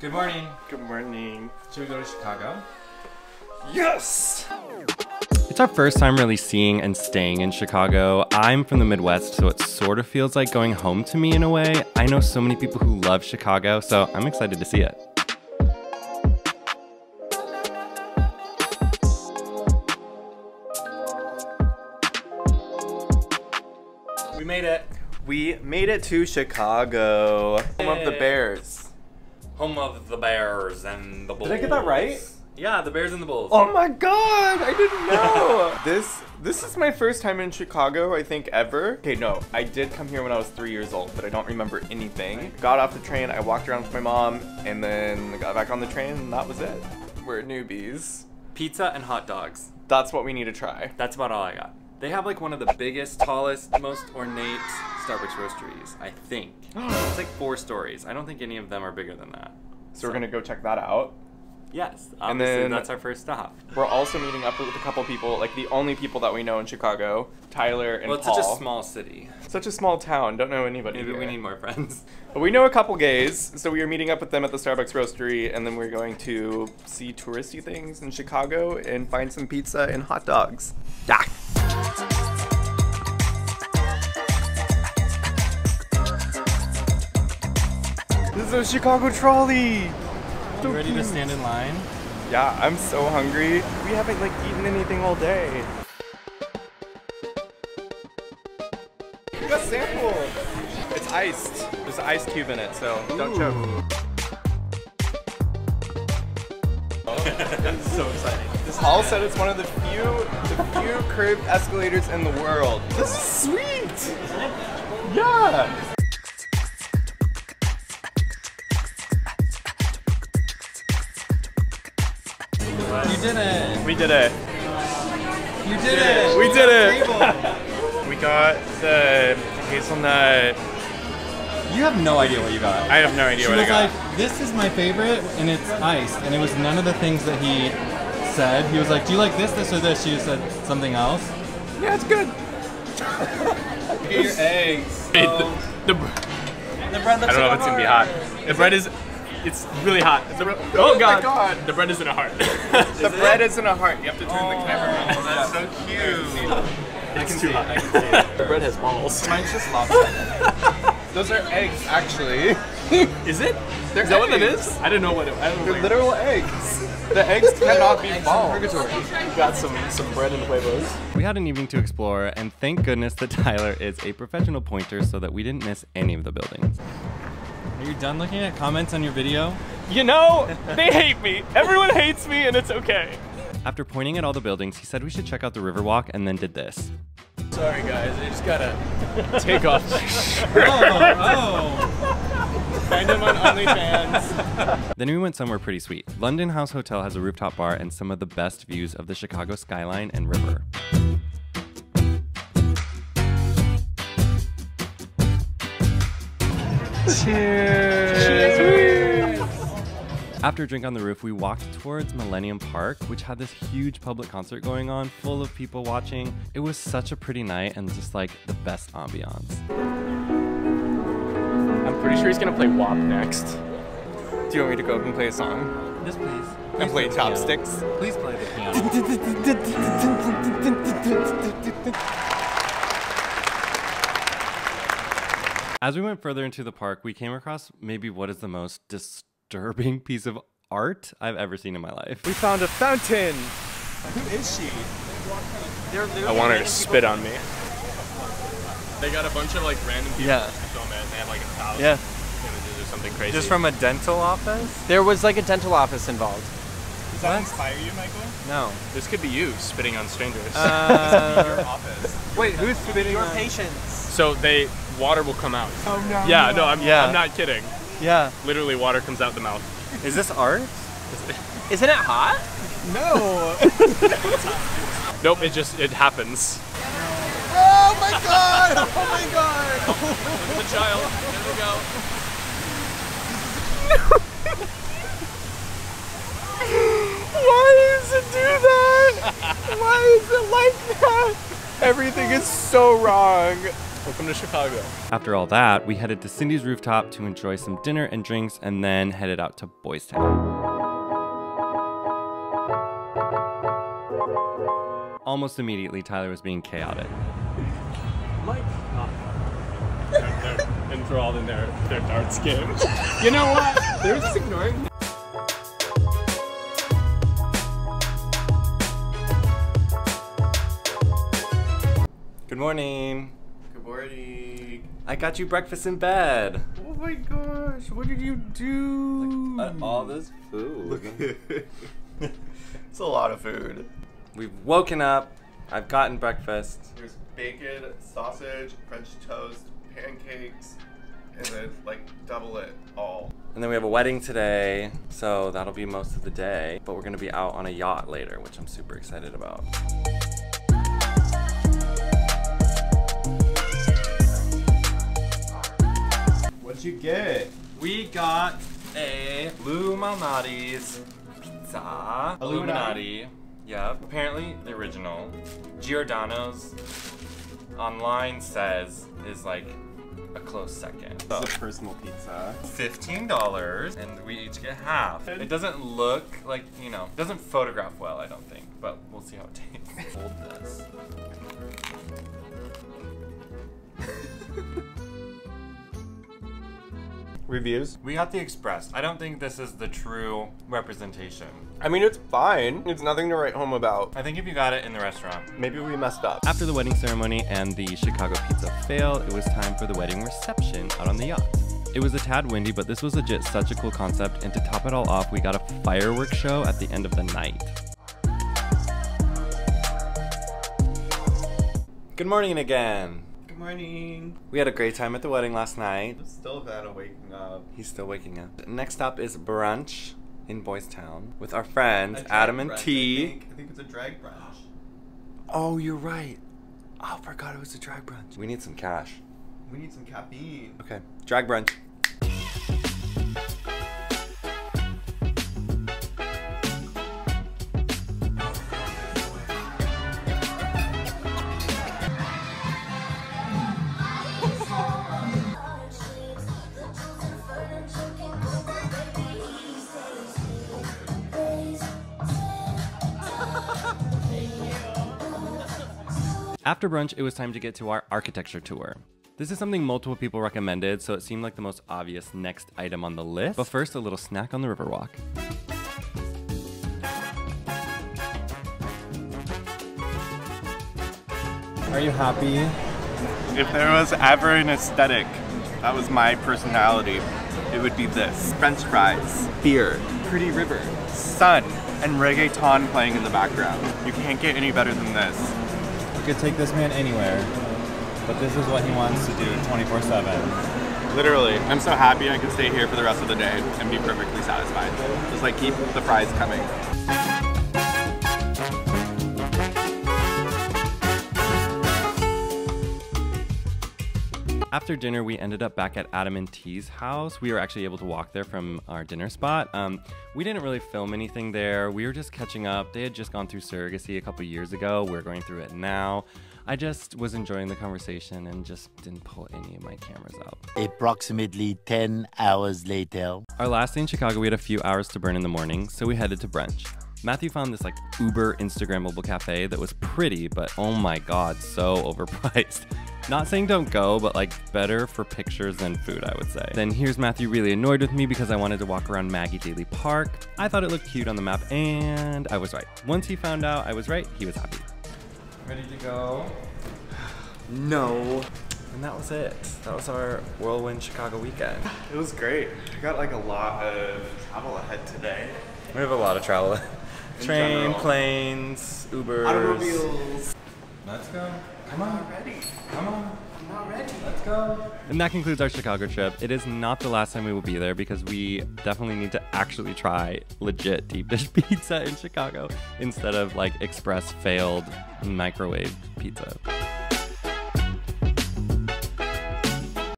Good morning. Good morning. Should we go to Chicago? Yes! It's our first time really seeing and staying in Chicago. I'm from the Midwest, so it sort of feels like going home to me in a way. I know so many people who love Chicago, so I'm excited to see it. We made it. We made it to Chicago. Home of the Bears. Home of the Bears and the Bulls. Did I get that right? Yeah, the Bears and the Bulls. Oh my god, I didn't know. this this is my first time in Chicago, I think ever. Okay, no, I did come here when I was three years old, but I don't remember anything. Got off the train, I walked around with my mom, and then got back on the train, and that was it. We're newbies. Pizza and hot dogs. That's what we need to try. That's about all I got. They have like one of the biggest, tallest, most ornate Starbucks roasteries, I think. it's like four stories. I don't think any of them are bigger than that. So we're gonna go check that out. Yes, And then- that's our first stop. We're also meeting up with a couple people, like the only people that we know in Chicago, Tyler and Well, it's Paul. such a small city. Such a small town. Don't know anybody. Maybe we need more friends. But we know a couple gays, so we are meeting up with them at the Starbucks roastery, and then we're going to see touristy things in Chicago and find some pizza and hot dogs. Yeah. This Chicago trolley. You ready to stand in line? Yeah, I'm so hungry. We haven't like eaten anything all day. We got sample. It's iced. There's an ice cube in it, so don't choke. so exciting. This hall said it's one of the few, the few curved escalators in the world. This is sweet. Yeah. Did it! We did it. You did it! We did it. we got the hazelnut. You have no idea what you got. I have no idea she what was I got. like, "This is my favorite, and it's iced." And it was none of the things that he said. He was like, "Do you like this, this, or this?" She said something else. yeah, it's good. Your eggs. Hey, the, the, The bread looks I don't know if it's gonna be hot. The bread is, it's really hot. The, oh, oh my god. God. The bread is in a heart. The bread is in a heart. You have to turn the oh. camera around. That's so cute. it's too hot. The bread has balls. Mine's just lobster. Those are eggs, actually. Is it? They're Is that what that eggs. is? I didn't know what it. I don't. They're Like, literal eggs. The eggs cannot be balls. got some some bread in the huevos. We had an evening to explore, and thank goodness that Tyler is a professional pointer so that we didn't miss any of the buildings. Are you done looking at comments on your video? You know, they hate me. Everyone hates me, and it's okay. After pointing at all the buildings, he said we should check out the Riverwalk and then did this. Sorry guys, I just gotta take off my shirt. Oh, oh. Find him on OnlyFans. Then we went somewhere pretty sweet. London House Hotel has a rooftop bar and some of the best views of the Chicago skyline and river. After a drink on the roof, we walked towards Millennium Park, which had this huge public concert going on, full of people watching. It was such a pretty night and just like the best ambiance. I'm pretty sure he's gonna play WAP next. Do you want me to go up and play a song? yes, please. And play chopsticks? Please play the piano. As we went further into the park, we came across maybe what is the most disturbing piece of art I've ever seen in my life. We found a fountain. Who is she? I want her to spit on me. They got a bunch of like random people Yeah. to film it, and they have like a thousand Yeah. images or something crazy. Just from a dental office? There was like a dental office involved. Does that inspire you, Michael? No. This could be you spitting on strangers. Uh, office. Wait, who's spitting on? your on? patience. So they water will come out. Oh no. Yeah, no, I'm, Yeah. I'm not kidding. Yeah. Literally, water comes out the mouth. Is this art? Isn't it hot? No. Nope, it just it happens. oh my god. Oh my god. The child. There we go. Why does it do that? Why is it like that? Everything is so wrong. Welcome to Chicago. After all that, we headed to Cindy's rooftop to enjoy some dinner and drinks and then headed out to Boystown. Almost immediately, Tyler was being chaotic. Mike. Oh. They're, they're enthralled in their, their darts game. you know what? They're just ignoring me. Good morning. Good morning. I got you breakfast in bed. Oh my gosh, what did you do? At all this food. it's a lot of food. We've woken up. I've gotten breakfast. There's bacon, sausage, French toast, pancakes, and then like double it all. And then we have a wedding today, so that'll be most of the day. But we're gonna be out on a yacht later, which I'm super excited about. You get? We got a Lou Malnati's pizza. Illuminati. Yeah, Apparently the original. Giordano's online says is like a close second. It's a personal pizza. Fifteen dollars, and we each get half. It doesn't look like you know, it doesn't photograph well, I don't think, but we'll see how it tastes. Hold this. Reviews? We got the express. I don't think this is the true representation. I mean, it's fine. It's nothing to write home about. I think if you got it in the restaurant. Maybe we messed up. After the wedding ceremony and the Chicago pizza fail, it was time for the wedding reception out on the yacht. It was a tad windy, but this was legit such a cool concept, and to top it all off, we got a fireworks show at the end of the night. Good morning again. Good morning. We had a great time at the wedding last night. I'm still bad at waking up. He's still waking up. Next up is brunch in Boystown with our friends Adam and T. I think. I think it's a drag brunch. Oh, you're right. Oh, I forgot it was a drag brunch. We need some cash. We need some caffeine. Okay, drag brunch. After brunch, it was time to get to our architecture tour. This is something multiple people recommended, so it seemed like the most obvious next item on the list. But first, a little snack on the Riverwalk. Are you happy? If there was ever an aesthetic that was my personality, it would be this. French fries, beer, pretty river, sun, and reggaeton playing in the background. You can't get any better than this. Could take this man anywhere, but this is what he wants to do 24 7. Literally, I'm so happy I can stay here for the rest of the day and be perfectly satisfied. Just like keep the fries coming. After dinner, we ended up back at Adam and T's house. We were actually able to walk there from our dinner spot. Um, we didn't really film anything there. We were just catching up. They had just gone through surrogacy a couple years ago. We're going through it now. I just was enjoying the conversation and just didn't pull any of my cameras out. Approximately 10 hours later. Our last day in Chicago, we had a few hours to burn in the morning, so we headed to brunch. Matthew found this like uber Instagrammable cafe that was pretty, but oh my god, so overpriced. Not saying don't go, but like better for pictures than food, I would say. Then here's Matthew really annoyed with me because I wanted to walk around Maggie Daley Park. I thought it looked cute on the map, and I was right. Once he found out I was right, he was happy. Ready to go? No. And that was it. That was our whirlwind Chicago weekend. It was great. I got like a lot of travel ahead today. We have a lot of travel. Train, general. planes, Ubers. Automobiles. Let's go. Come on. Ready. Come on. I'm not ready. Let's go. And that concludes our Chicago trip. It is not the last time we will be there because we definitely need to actually try legit deep dish pizza in Chicago instead of like express failed microwave pizza.